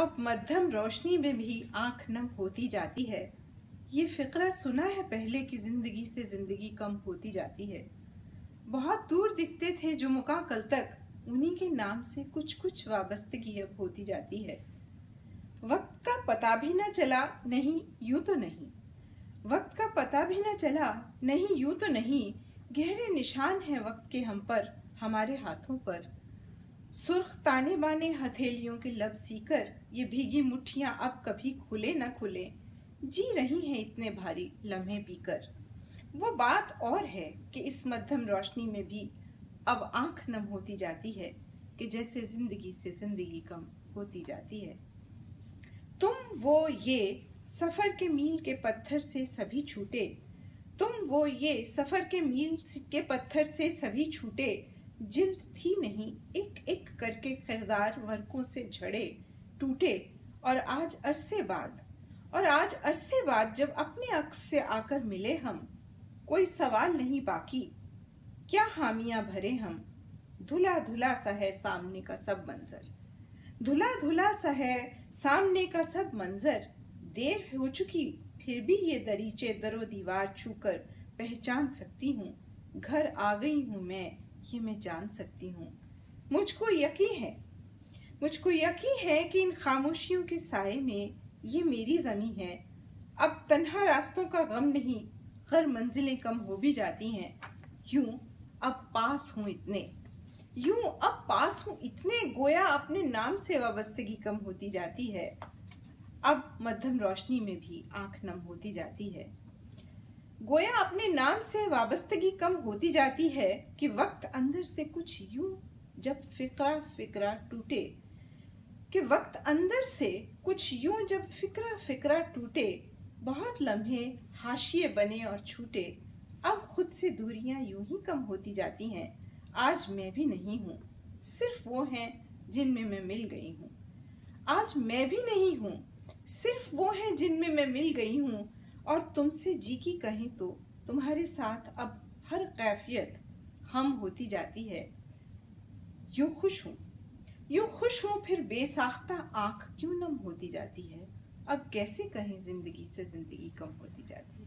अब मध्यम रोशनी में भी आँख नम होती जाती है। ये फिक्रा सुना है पहले की ज़िंदगी से ज़िंदगी कम होती जाती है। बहुत दूर दिखते थे जो मुका कल तक, उन्हीं के नाम से कुछ कुछ वाबस्तगी अब होती जाती है। वक्त का पता भी ना चला, नहीं, यूँ तो नहीं। वक्त का पता भी ना चला, नहीं, यूँ तो नहीं। गहरे निशान है वक्त के हम पर, हमारे हाथों पर। सुर्ख ताने बाने हथेलियों के लब सीकर, ये भीगी मुट्ठियाँ अब कभी खुले न खुले। जी रही हैं इतने भारी लम्हे पीकर। वो बात और है कि इस मध्यम रोशनी में भी अब आँख नम होती जाती है कि जैसे ज़िंदगी से ज़िंदगी कम होती जाती है। तुम वो ये सफ़र के मील के पत्थर से सभी छूटे। तुम वो ये सफ़र के मील के पत्थर से सभी छूटे। जिल्द थी नहीं एक एक करके किरदार वर्कों से झड़े, टूटे और आज अरसे बाद, और आज अरसे बाद जब अपने अक्स से आकर मिले हम, कोई सवाल नहीं बाकी, क्या हामियाँ भरे हम? धुला धुला सा है सामने का सब मंजर धुला धुला सा है सामने का सब मंजर, देर हो चुकी, फिर भी ये दरीचे दरो दीवार छूकर पहचान सकती हूँ, घर आ गई हूँ मैं ये मैं जान सकती हूँ। मुझको यकीन है, मुझको यकीन है कि इन खामोशियों के साय में ये मेरी ज़मी है। अब तन्हा रास्तों का गम नहीं हर मंजिलें कम हो भी जाती हैं। यूँ अब पास हूँ इतने, यूँ अब पास हूँ इतने, गोया अपने नाम से वाबस्तगी कम होती जाती है। अब मध्यम रोशनी में भी आँख नम होती जाती है। गोया अपने नाम से वाबस्तगी कम होती जाती है कि वक्त अंदर से कुछ यूँ जब फिक्रा फिक्रा टूटे। कि वक्त अंदर से कुछ यूँ जब फिक्रा फिक्रा टूटे, बहुत लम्हे हाशिए बने और छूटे। अब खुद से दूरियाँ यूँ ही कम होती जाती हैं। आज मैं भी नहीं हूँ। सिर्फ़ वो हैं जिनमें मैं मिल गई हूँ। आज मैं भी नहीं हूँ। सिर्फ़ वो हैं जिनमें मैं मिल गई हूँ। और तुमसे जी की कहें तो तुम्हारे साथ अब हर कैफियत हम होती जाती है। यूँ खुश हूँ। यूँ खुश हूँ फिर बेसाख्ता आँख क्यों नम होती जाती है? अब कैसे कहें ज़िंदगी से ज़िंदगी कम होती जाती